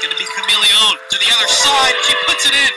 It's going to be chameleon to the other side. She puts it in.